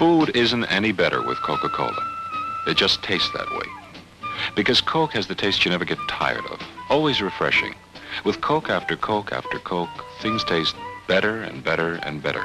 Food isn't any better with Coca-Cola. It just tastes that way. Because Coke has the taste you never get tired of. Always refreshing. With Coke after Coke after Coke, things taste better and better and better.